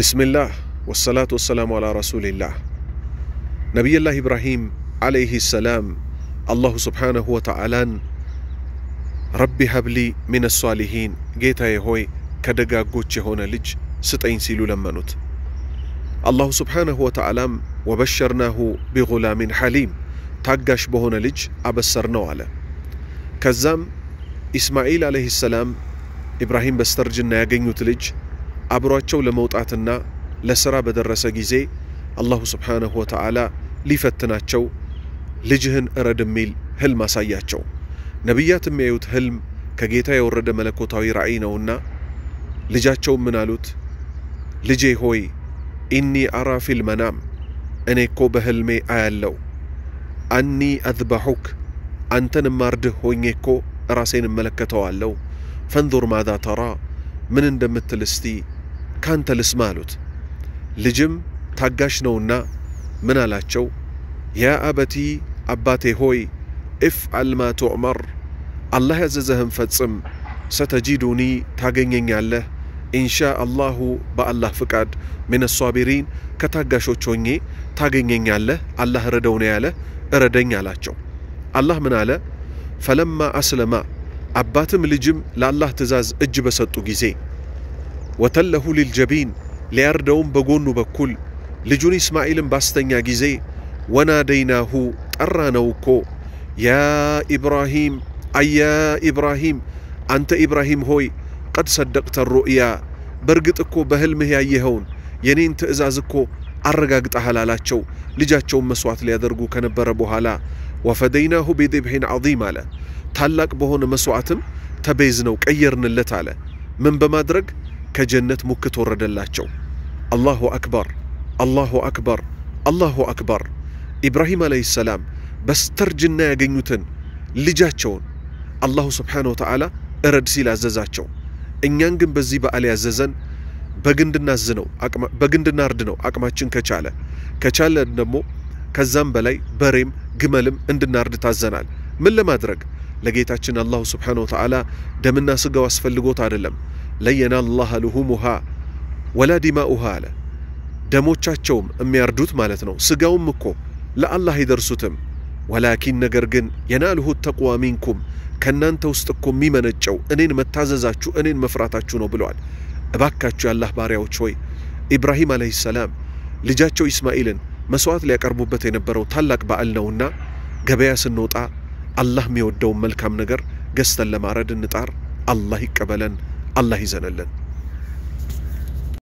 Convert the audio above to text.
بسم الله والصلاة والسلام على رسول الله نبي الله إبراهيم عليه السلام الله سبحانه وتعالى ربي هب لي من الصالحين جيتا يهوي كدقا قوتش هنا لج ستين سيلو لما لمنوت الله سبحانه وتعالى وبشرناه بغلام حليم ታጋሽ بهنا لج አበሰር على كزام إسماعيل عليه السلام إبراهيم بسترجنا በስተርጅና تلج አብሯቸው ለመውጣትና ለስራ በደረሰ ጊዜ አላሁ ስብሓነሁ ወተዓላ ሊፈትናቸው ልጅህን እረድ የሚል ህልም አሳያቸው። ነቢያት የሚያዩት ህልም ከጌታ የወረደ መለኮታዊ ራእይ ነውና ልጃቸውም ምን አሉት? ልጄ ሆይ ኢኒ አራ ፊል መናም እኔ እኮ በህልሜ አያለው አኒ አዝባሑክ አንተን ማርድህ ሆኜ እኮ ራሴን እመለከተዋለሁ። ፈንዙር ማዛ ተራ ምን እንደምትል እስቲ ካንተ ልስማ አሉት። ልጅም ታጋሽ ነውና ምን አላቸው? ያ አበቲ አባቴ ሆይ እፍዐል ማ ትዕመር፣ አላህ ያዘዘህን ፈጽም፣ ሰተጂዱኒ ታገኘኛለህ፣ ኢንሻ አላሁ በአላህ ፍቃድ ምን አሷቢሪን ከታጋሾች ሆኜ ታገኘኛለህ፣ አላህ ረደው ነው ያለ እረደኝ አላቸው። አላህ ምን አለ? ፈለማ አስለማ አባትም ልጅም ለአላህ ትእዛዝ እጅ በሰጡ ጊዜ ወተለሁ ሊልጀቢን ሊያርደውም በጎኑ በኩል ልጁን ኢስማኤልን ባስተኛ ጊዜ ወናደይናሁ ጠራ ነው እኮ ያ ኢብራሂም አያ ኢብራሂም አንተ ኢብራሂም ሆይ ቀድ ሰደቅተ ሩእያ በእርግጥ እኮ በሕልምህ ያየኸውን የኔን ትእዛዝ እኮ አረጋግጠሃል አላቸው። ልጃቸውን መስዋዕት ሊያደርጉ ከነበረ በኋላ ወፈደይናሁ ቢድብሒን ዐዚም አለ። ታላቅ በሆነ መስዋዕትም ተቤዝነው ቀየርንለት አለ። ምን በማድረግ ከጀነት ሙክት ወረደላቸው። አላሁ አክበር፣ አላሁ አክበር፣ አላሁ አክበር። ኢብራሂም ዓለይሂ ሰላም በስተርጅና ያገኙትን ልጃቸውን አላሁ ስብሓነሁ ወተዓላ እረድ ሲል አዘዛቸው። እኛን ግን በዚህ በዓል ያዘዘን በግንድ እናዝነው ነው አቅማችን ከቻለ ከቻለ ደግሞ ከዛም በላይ በሬም ግመልም እንድናርድ ታዘናል። ምን ለማድረግ ለጌታችን አላሁ ስብሓነሁ ወተዓላ ደምና ስጋው አስፈልጎት አይደለም። لن ينال الله لحومها ولا دماؤها له ደሞቻቸውም የሚያርዱት ማለት ነው ስጋውም እኮ ለአላህ አይደርሱትም ወላኪን ነገር ግን የናልሁት ተቅዋ ሚንኩም ከእናንተ ውስጥ እኮ የሚመነጨው እኔን መታዘዛችሁ እኔን መፍራታችሁ ነው ብለዋል እባካችሁ የአላህ ባሪያዎች ሆይ ኢብራሂም አለህ ሰላም ልጃቸው ኢስማኤልን መስዋዕት ሊያቀርቡበት የነበረው ታላቅ በዓል ነውና ገበያ ስንወጣ አላህ የሚወደውን መልካም ነገር ገዝተን ለማረድ እንጣር አላህ ይቀበለን الله يزن لنا